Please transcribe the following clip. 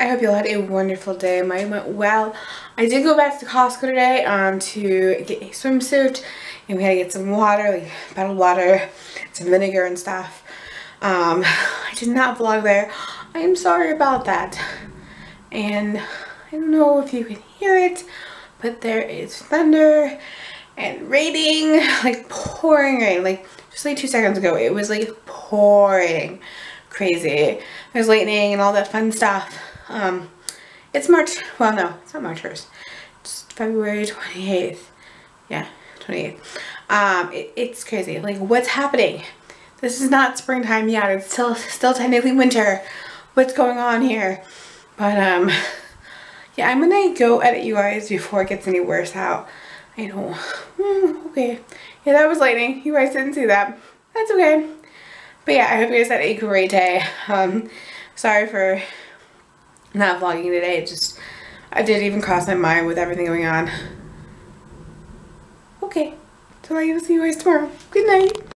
I hope you all had a wonderful day. Mine went well. I did go back to Costco today um, to get a swimsuit and we had to get some water, like bottled water, some vinegar and stuff. Um, I did not vlog there. I am sorry about that. And I don't know if you can hear it, but there is thunder and raining, like pouring rain. Like just like two seconds ago, it was like pouring crazy. There's lightning and all that fun stuff. Um, it's March, well no, it's not March 1st. It's February 28th. Yeah, 28th. Um, it, it's crazy. Like what's happening? This is not springtime yet. It's still, still technically winter. What's going on here? But um, yeah, I'm gonna go edit you guys before it gets any worse out. I know. Mm, okay. Yeah, that was lightning. You guys didn't see that. That's okay. But yeah, I hope you guys had a great day. Um, sorry for not vlogging today. It just, I didn't even cross my mind with everything going on. Okay. So I will see you guys tomorrow. Good night.